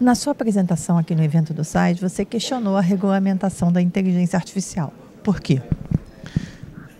Na sua apresentação aqui no evento do SAIS, você questionou a regulamentação da inteligência artificial. Por quê?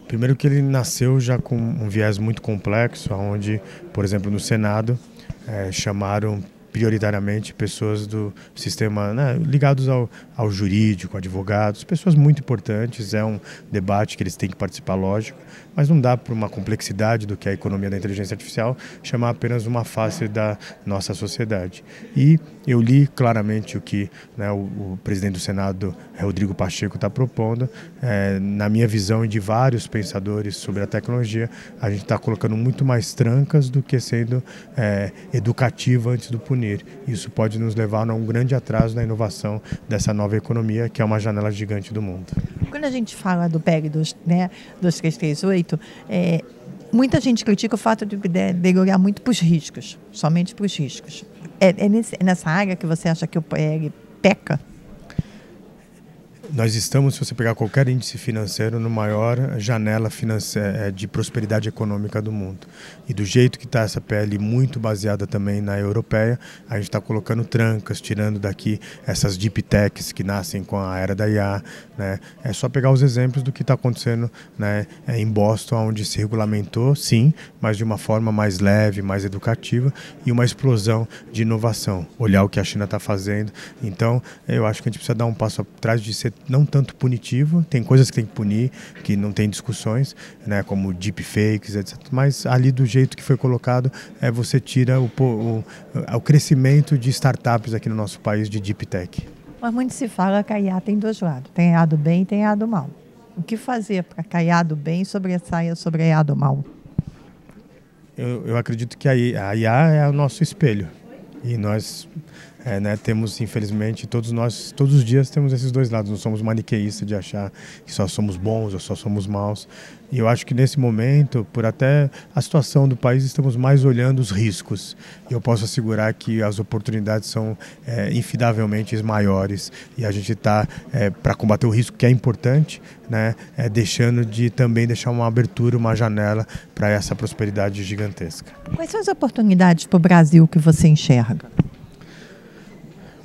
Primeiro que ele nasceu já com um viés muito complexo, onde, por exemplo, no Senado, é, chamaram prioritariamente pessoas do sistema né, ligados ao, ao jurídico, advogados, pessoas muito importantes. É um debate que eles têm que participar, lógico, mas não dá para uma complexidade do que é a economia da inteligência artificial chamar apenas uma face da nossa sociedade. E eu li claramente o que né, o, o, presidente do Senado, Rodrigo Pacheco, está propondo. É, na minha visão e de vários pensadores sobre a tecnologia, a gente está colocando muito mais trancas do que sendo é, educativa antes do punir. Isso pode nos levar a um grande atraso na inovação dessa nova economia, que é uma janela gigante do mundo. Quando a gente fala do PEG dos, né, 2338, é, muita gente critica o fato de, de, olhar muito para os riscos, somente para os riscos. É, é, nesse, é nessa área que você acha que o PEG peca? Nós estamos, se você pegar qualquer índice financeiro, no maior janela é, de prosperidade econômica do mundo. E do jeito que está essa PL, muito baseada também na europeia, a gente está colocando trancas, tirando daqui essas deep techs que nascem com a era da IA. Né? É só pegar os exemplos do que está acontecendo né, é, em Boston, onde se regulamentou, sim, mas de uma forma mais leve, mais educativa e uma explosão de inovação. Olhar o que a China está fazendo. Então, eu acho que a gente precisa dar um passo atrás de ser não tanto punitivo, tem coisas que tem que punir, que não tem discussões, né, como deepfakes, etc. Mas ali do jeito que foi colocado, é, você tira o, o, o crescimento de startups aqui no nosso país de deep tech. Mas muito se fala que a IA tem dois lados, tem a do bem e tem a do mal. O que fazer para que a IA do bem sobressaia sobre a IA do mal? Eu, eu acredito que a IA, a IA é o nosso espelho. E nós é, né, temos, infelizmente, todos nós, todos os dias temos esses dois lados. Não somos maniqueístas de achar que só somos bons ou só somos maus. E eu acho que nesse momento, por até a situação do país, estamos mais olhando os riscos. E eu posso assegurar que as oportunidades são é, infindavelmente maiores. E a gente está, é, para combater o risco, que é importante, né, é, deixando de também deixar uma abertura, uma janela para essa prosperidade gigantesca. Quais são as oportunidades para o Brasil que você enxerga?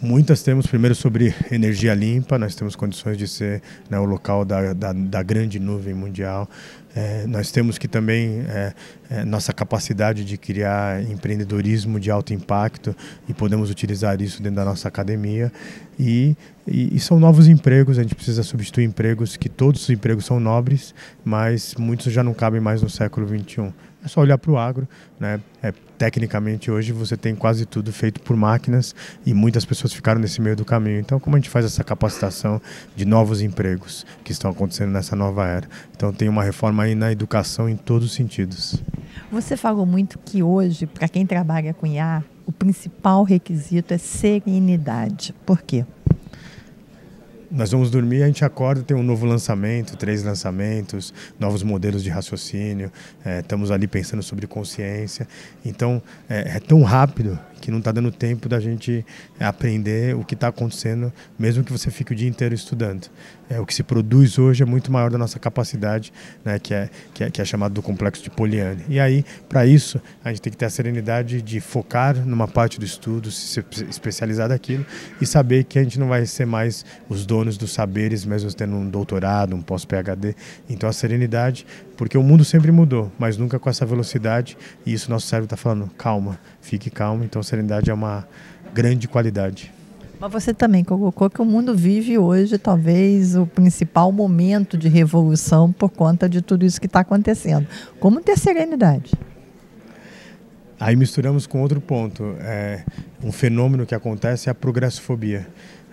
Muitas temos, primeiro, sobre energia limpa, nós temos condições de ser né, o local da, da, da, grande nuvem mundial. É, nós temos que também, é, é, nossa capacidade de criar empreendedorismo de alto impacto e podemos utilizar isso dentro da nossa academia. E, e, e são novos empregos, a gente precisa substituir empregos que todos os empregos são nobres, mas muitos já não cabem mais no século XXI. É só olhar para o agro. Né? É, tecnicamente, hoje você tem quase tudo feito por máquinas e muitas pessoas ficaram nesse meio do caminho. Então, como a gente faz essa capacitação de novos empregos que estão acontecendo nessa nova era? Então, tem uma reforma aí na educação em todos os sentidos. Você falou muito que hoje, para quem trabalha com IA, o principal requisito é serenidade. Por quê? Nós vamos dormir, a gente acorda, tem um novo lançamento, três lançamentos, novos modelos de raciocínio, é, estamos ali pensando sobre consciência. Então, é, é tão rápido que não está dando tempo da gente aprender o que está acontecendo, mesmo que você fique o dia inteiro estudando. É, o que se produz hoje é muito maior da nossa capacidade, né, que, é, que, é, que é chamado do complexo de Poliane. E aí, para isso, a gente tem que ter a serenidade de focar numa parte do estudo, se especializar daquilo e saber que a gente não vai ser mais os donos dos saberes, mesmo tendo um doutorado, um pós-PhD. Então, a serenidade, porque o mundo sempre mudou, mas nunca com essa velocidade, e isso nosso cérebro está falando, calma, fique calmo. Então, serenidade é uma grande qualidade. Mas você também colocou que o mundo vive hoje, talvez, o principal momento de revolução por conta de tudo isso que está acontecendo. Como ter serenidade? Aí misturamos com outro ponto. É, um fenômeno que acontece é a progressofobia.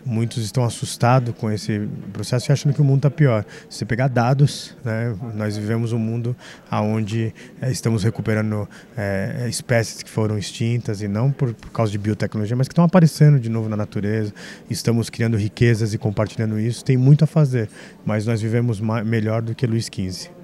Muitos estão assustados com esse processo e achando que o mundo está pior. Se você pegar dados, né, nós vivemos um mundo onde é, estamos recuperando é, espécies que foram extintas e não por, por, causa de biotecnologia, mas que estão aparecendo de novo na natureza. Estamos criando riquezas e compartilhando isso. Tem muito a fazer, mas nós vivemos melhor do que Luiz XV.